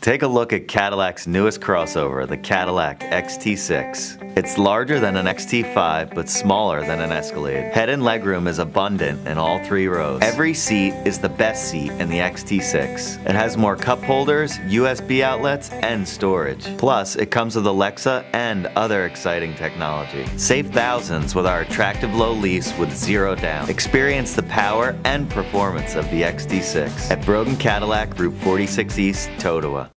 Take a look at Cadillac's newest crossover, the Cadillac XT6. It's larger than an XT5, but smaller than an Escalade. Head and legroom is abundant in all three rows. Every seat is the best seat in the XT6. It has more cup holders, USB outlets, and storage. Plus, it comes with Alexa and other exciting technology. Save thousands with our attractive low lease with zero down. Experience the power and performance of the XT6 at Brogan Cadillac, Route 46 East, Totowa.